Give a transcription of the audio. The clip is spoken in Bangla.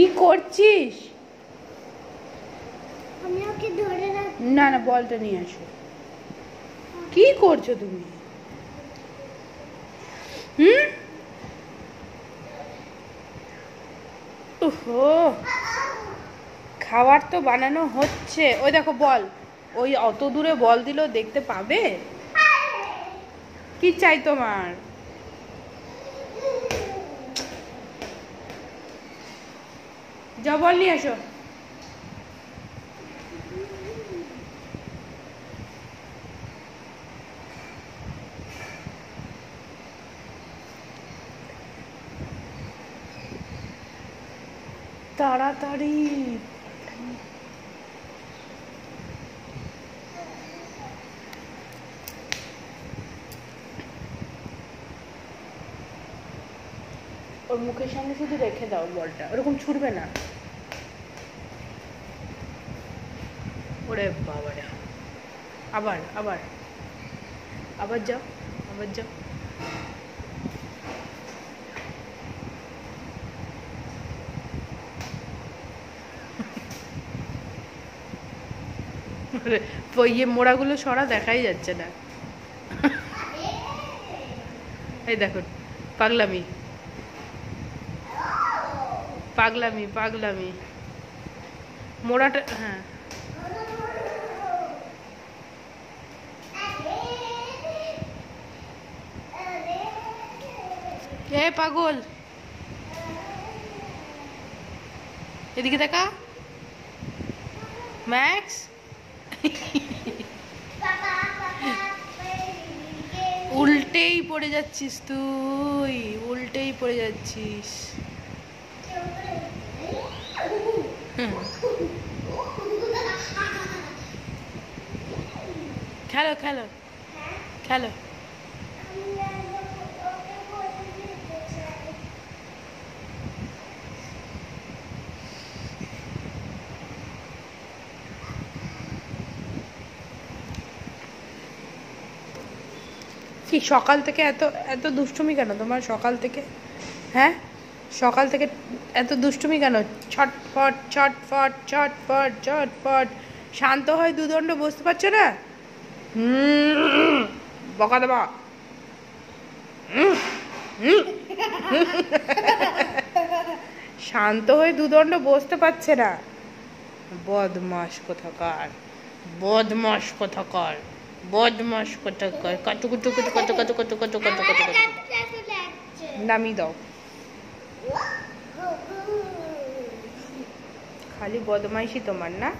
করছিস? আমি ওকে ধরে না না বলটা নিয়ে আসো। কি করছ তুমি? হুম? ওহো খাবার তো বানানো হচ্ছে। ওই দেখো বল। ওই অত দূরে বল দিলেও দেখতে পাবে? কি চাই তোমার? যা বল নিয়ে আসো। তাড়াতাড়ি। ওর মুখের সামনে শুধু রেখে দাও বলটা, ওরকম ছুটবে না। ওরে বাবারে। আবার আবার। আবার যাও আবার যাও। ইয়ে মোড়াগুলো সরা, দেখাই যাচ্ছে না। এই দেখো, পাগলামি। পাগলামি পাগলামি। মোড়াটা হ্যাঁ। এ পাগল। এদিকে দেখা। ম্যাক্স। উল্টেই পড়ে যাচ্ছিস তুই উল্টেই পড়ে যাচ্ছিস। হুম। খেলো খেলো। খেলো। কি, সকাল থেকে এত এত দুষ্টুমি কেন তোমার সকাল থেকে? হ্যাঁ? সকাল থেকে এত দুষ্টুমি কেন? ছটফট ছটফট ছটফট ছটফট। শান্ত হয়ে দুদণ্ড বসতে পারছ না? বকা দেবা। শান্ত হয়ে দুদণ্ড বসতে পারছে না বদমাস কোথাকার বদমাস কোথাকার বদমাস কোথাকার কত কত কত কত কত কত কত কত কত কত নামিয়ে দাও খালি বদমাইশি তোমার না